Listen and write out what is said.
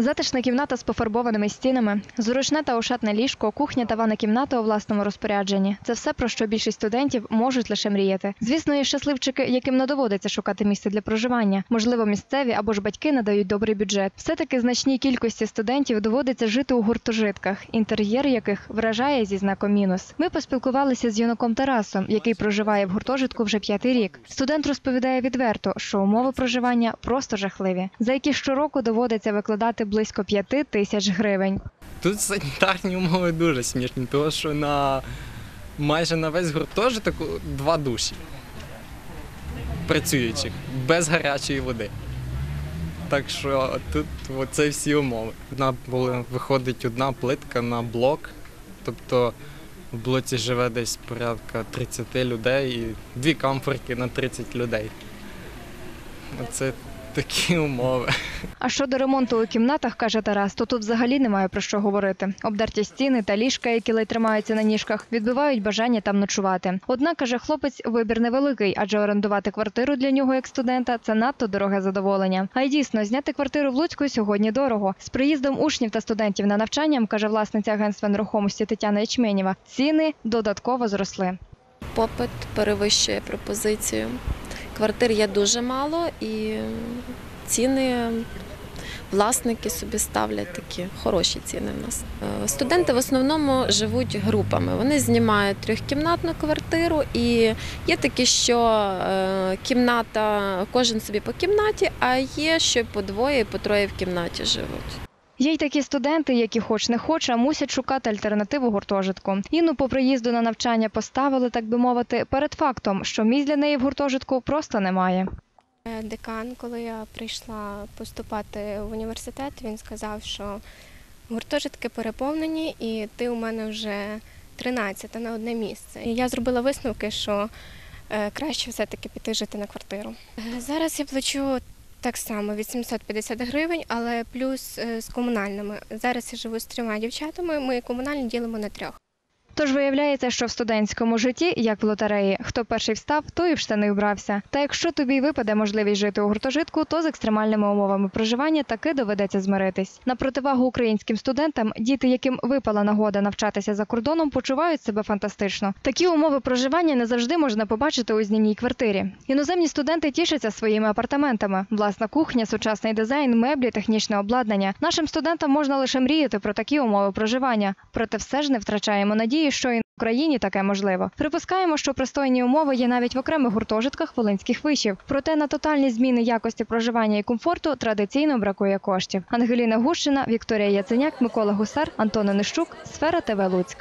Затишна кімната з пофарбованими стінами, зручне та ошатне ліжко, кухня та ванна кімната у власному розпорядженні. Це все про що більшість студентів можуть лише мріяти. Звісно, є щасливчики, яким не доводиться шукати місце для проживання. Можливо, місцеві або ж батьки надають добрий бюджет. Все таки значній кількості студентів доводиться жити у гуртожитках, інтер'єр яких вражає зі знаком мінус. Ми поспілкувалися з юнаком Тарасом, який проживає в гуртожитку вже п'ятий рік. Студент розповідає відверто, що умови проживання просто жахливі, за які щороку доводиться викладати близько п'яти тисяч гривень. Тут санітарні умови дуже смішні, тому що на майже на весь гуртожиток два душі працюючих, без гарячої води. Так що тут оце всі умови. Одна виходить одна плитка на блок, тобто в блоці живе десь порядка 30 людей і дві камфорки на 30 людей. Оце такі умови. А щодо ремонту у кімнатах, каже Тарас, то тут взагалі немає про що говорити. Обдерті стіни та ліжка, які ледь тримаються на ніжках, відбивають бажання там ночувати. Однак, каже хлопець, вибір невеликий, адже орендувати квартиру для нього як студента це надто дороге задоволення. А й дійсно, зняти квартиру в Луцьку сьогодні дорого. З приїздом учнів та студентів на навчання, каже власниця агентства нерухомості Тетяна Ячменєва, ціни додатково зросли. Попит перевищує пропозицію. Квартир є дуже мало і ціни власники собі ставлять такі хороші ціни в нас. Е, Студенти в основному живуть групами. Вони знімають трьохкімнатну квартиру, і є такі, що е, кімната, кожен собі по кімнаті, а є, що по двоє, по троє в кімнаті живуть. Є й такі студенти, які хоч не хоч, а мусять шукати альтернативу гуртожитку. Інну по приїзду на навчання поставили, так би мовити, перед фактом, що місць для неї в гуртожитку просто немає. Е, Декан, коли я прийшла поступати в університет, він сказав, що гуртожитки переповнені, і ти у мене вже 13 на одне місце. І я зробила висновки, що е, краще все-таки піти жити на квартиру. Е, Зараз я плачу так само 850 гривень, але плюс е, з комунальними. Зараз я живу з трьома дівчатами, ми комунальні ділимо на трьох. Тож виявляється, що в студентському житті, як в лотереї, хто перший встав, той і в штани вбрався. Та якщо тобі випаде можливість жити у гуртожитку, то з екстремальними умовами проживання таки доведеться змиритись. На противагу українським студентам, діти, яким випала нагода навчатися за кордоном, почувають себе фантастично. Такі умови проживання не завжди можна побачити у знімній квартирі. Іноземні студенти тішаться своїми апартаментами. Власна кухня, сучасний дизайн, меблі, технічне обладнання. Нашим студентам можна лише мріяти про такі умови проживання. Проте все ж не втрачаємо надії, що і в Україні таке можливо. Припускаємо, що пристойні умови є навіть в окремих гуртожитках волинських вишів. Проте на тотальні зміни якості проживання і комфорту традиційно бракує коштів. Ангеліна Гущина, Вікторія Яценяк, Микола Гусар, Антон Онищук, Сфера ТВ Луцьк.